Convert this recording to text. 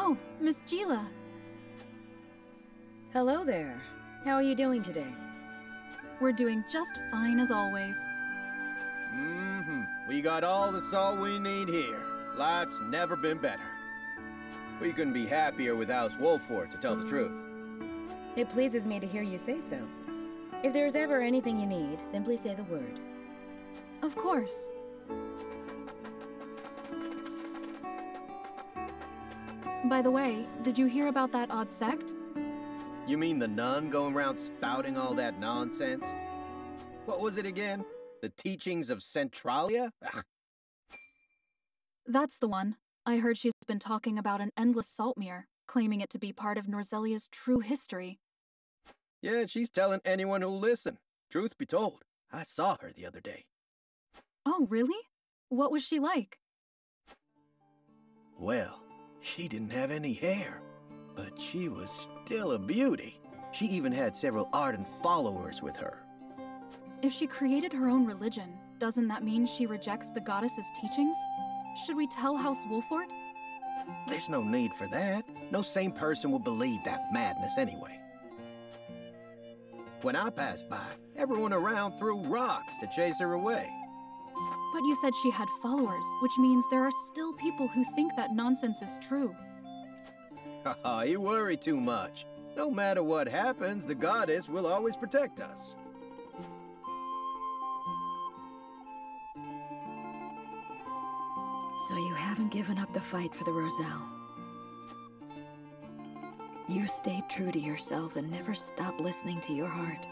Oh, Miss Geela. Hello there. How are you doing today? We're doing just fine as always. Mm-hmm. We got all the salt we need here. Life's never been better. We couldn't be happier with House Wolffort, to tell the truth. It pleases me to hear you say so. If there's ever anything you need, simply say the word. Of course. By the way, did you hear about that odd sect? You mean the nun going around spouting all that nonsense? What was it again? The teachings of Centralia? Ugh, That's the one. I heard she's been talking about an endless salt saltmere, claiming it to be part of Norzelia's true history. yeah, she's telling anyone who'll listen. Truth be told, I saw her the other day. Oh, really? What was she like? Well, she didn't have any hair, but she was still a beauty. She even had several ardent followers with her. If she created her own religion, doesn't that mean she rejects the goddess's teachings? Should we tell House Wolffort? There's no need for that. No sane person will believe that madness anyway. When I passed by, everyone around threw rocks to chase her away. But you said she had followers, which means there are still people who think that nonsense is true. Haha, you worry too much. No matter what happens, the goddess will always protect us. So you haven't given up the fight for the Roselle. You stayed true to yourself and never stopped listening to your heart.